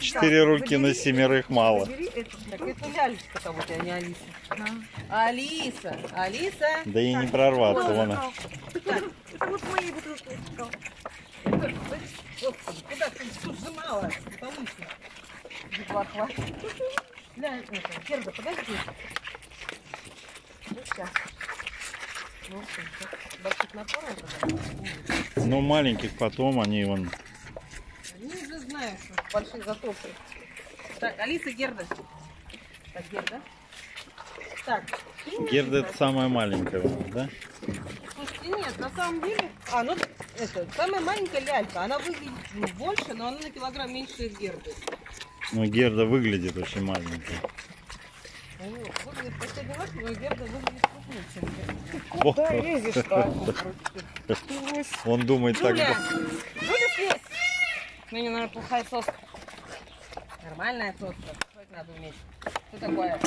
Четыре руки на семерых мало. Так это лялечка-то вот, а не Алиса. Алиса, Алиса. Да и не прорваться, вон. это это вот мои бутылки. я искал. Господи, куда ты тут сжимала? Повыше. Едва хватит. Ля, это, Герда, подожди. Ну, сейчас. Ну, больших напоров? Ну, маленьких потом они вон. Знают, что большие затопы. Так, Алиса, Герда. Так, Герда. Так. Герда знаю. это самая маленькая, вон, да? Слушайте, нет, на самом деле... А, ну, это, самая маленькая лялька. Она выглядит ну, больше, но она на килограмм меньше Герды. Ну, Герда выглядит очень маленькой. Выглядит последний раз, но Герда выглядит крупнее, чем Герда. Во, Да, лезешь-то. Он думает так. Ну, не надо плохая соска. Нормальная соска. Что это надо уметь? Что такое?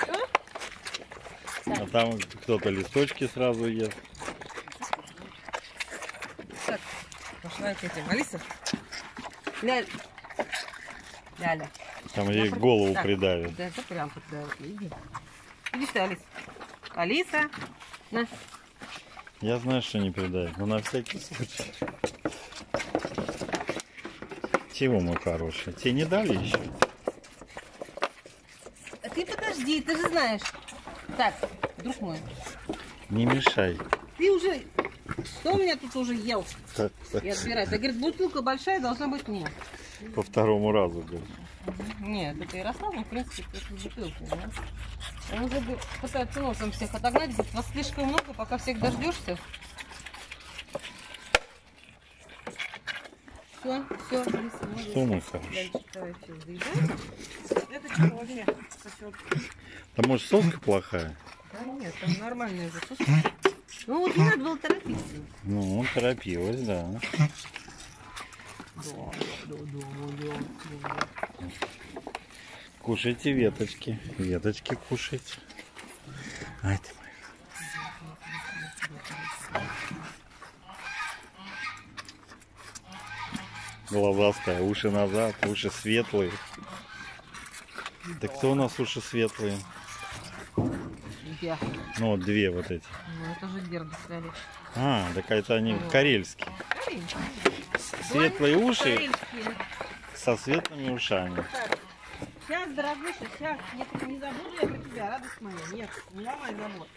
Что? А там кто-то листочки сразу ест. Так, пошла к этим. Алиса? Ляль. Ляля. Там ей голову Так, придавит. Да, это прям туда. Иди. Иди сюда, Алиса. Алиса. На. Я знаю, что не придавит, но на всякий случай. Чего, мой хороший? Тебе не дали еще? А ты подожди, ты же знаешь. Так, друг мой, Не мешай. ты уже... Кто у меня тут уже ел и отбирает? А говорит, бутылка большая должна быть мне. По второму разу, говорю. Нет, это Ярослав, ну, в принципе, это бутылка, да? Он уже пытается носом всех отогнать, говорит, вас слишком много, пока всех дождешься. Все, все. Что возьми? Сосёт. Да может соска плохая? Да нет, там нормальная. Слушай, Ну вот не надо было торопиться. Ну, торопилась, да. Кушайте веточки. Веточки кушайте. Ай ты моя. Глазастая, уши назад, уши светлые. Да кто у нас уши светлые? Я. Ну, вот две вот эти. Ну это же Герда. А, так это они карельские. Светлые уши Карельские. Со светлыми ушами. Сейчас, дорогуша, сейчас. Нет, не забуду я про тебя, радость моя. Нет, не ломай забор.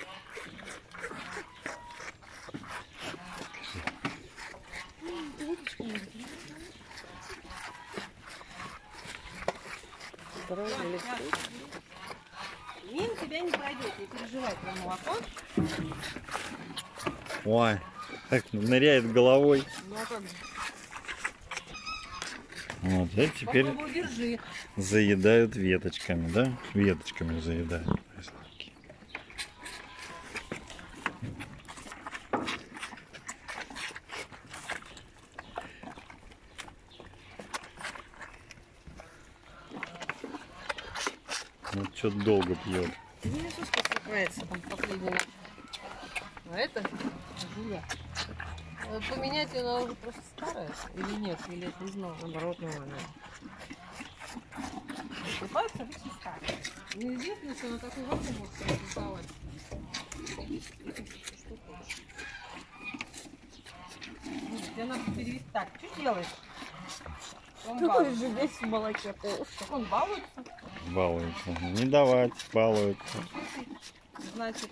Мимо тебя не пройдет, не переживай про молоко. Ой, так ныряет головой. Ну а как же? Вот, и теперь заедают веточками, да? Веточками заедают. Ну, что-то долго пьет. Ты не что спасается там последний. А это Жуля. Поменять она уже просто старая или нет? Или это из нового, наоборот, новая? Купаться обычно старая. Неизвестно, что она такой вакуум может создавать. Тебе надо перевести. Так, что делаешь? Он балуется. же весь в молоке уши. Он балуется. Балуются. Не давать, балуются. Значит,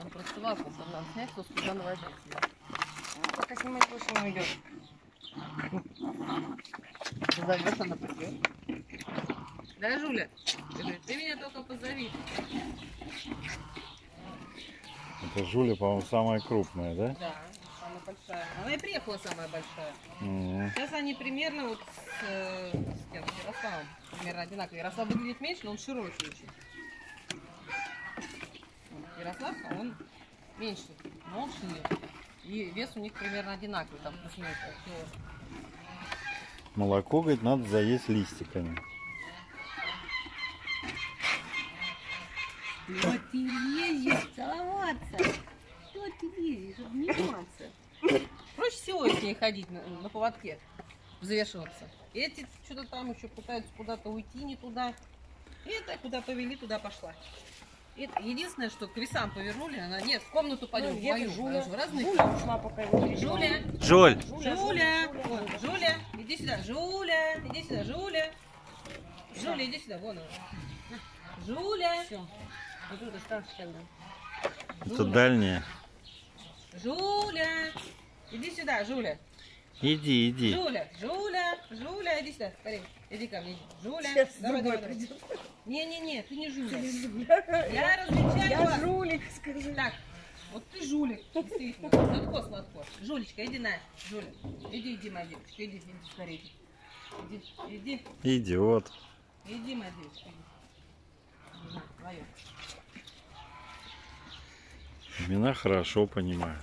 Он просто вакуум, там надо снять, то сюда наводить. Ну, пока снимать больше не уйдет. Зовет она придет. Да, Жуля? Говорит, ты меня только позови. Это Жуля, по-моему, самая крупная, да? Да, большая. Она и приехала самая большая. Mm. Сейчас они примерно вот с, э, с кем? Ярославом примерно одинаковые. Ярослав выглядит меньше, но он широкий очень. Ярослав, а он меньше, но. И вес у них примерно одинаковый, там Молоко, говорит, надо заесть листиками. Вот ты ездишь целоваться. вот ты ездишь обниматься? Проще всего с ней ходить на, на поводке, взвешиваться. Эти что-то там еще пытаются куда-то уйти, не туда. И это куда повели, туда пошла. Это единственное, что к весам повернули, она нет, в комнату пойдем, Ну, в где мою. ты, Она Жуля? в разные Жуля ушла, пока его. Жуля, Жоль, Жуля, Жуля, Жуля, Вон, Жуля, иди сюда, Жуля, иди сюда, Жуля. Жуля, иди сюда, вон она. Жуля. Все. Вот это тогда. это дальняя. Жуля. Иди сюда, Жуля. Иди, иди. Жуля, Жуля, Жуля, иди сюда, скорее. Иди ко мне. Жуля. Сейчас давай, давай, давай. Не-не-не, ты не Жуля. Я Я различаю вас. жулик, скажи. Так, вот ты жулик, действительно. Сладко, сладко. Жулечка, иди на, Жуля. Иди, иди, моя девочка, иди, иди, скорее. Иди, иди, Идиот. иди, моя девочка, иди. На, твоё. Имена хорошо понимают.